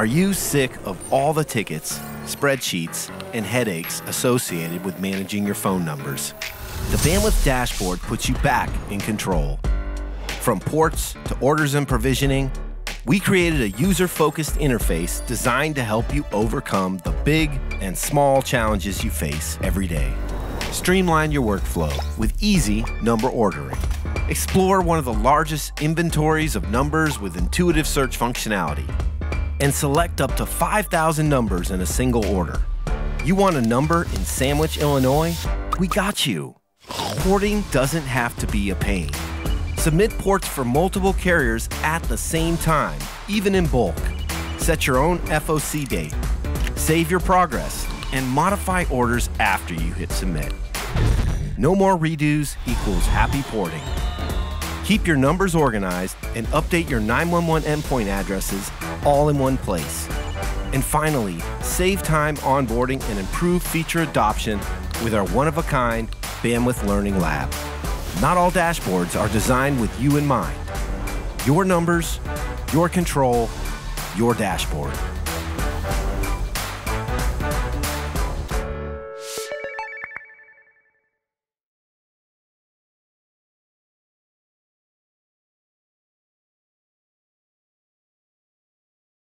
Are you sick of all the tickets, spreadsheets, and headaches associated with managing your phone numbers? The Bandwidth dashboard puts you back in control. From ports to orders and provisioning, we created a user focused interface designed to help you overcome the big and small challenges you face every day. Streamline your workflow with easy number ordering. Explore one of the largest inventories of numbers with intuitive search functionality. And select up to 5,000 numbers in a single order. You want a number in Sandwich, Illinois? We got you. Porting doesn't have to be a pain. Submit ports for multiple carriers at the same time, even in bulk. Set your own FOC date. Save your progress and modify orders after you hit submit. No more redos equals happy porting. Keep your numbers organized and update your 911 endpoint addresses all in one place. And finally, save time onboarding and improve feature adoption with our one of a kind Bandwidth Learning Lab. Not all dashboards are designed with you in mind. Your numbers, your control, your dashboard.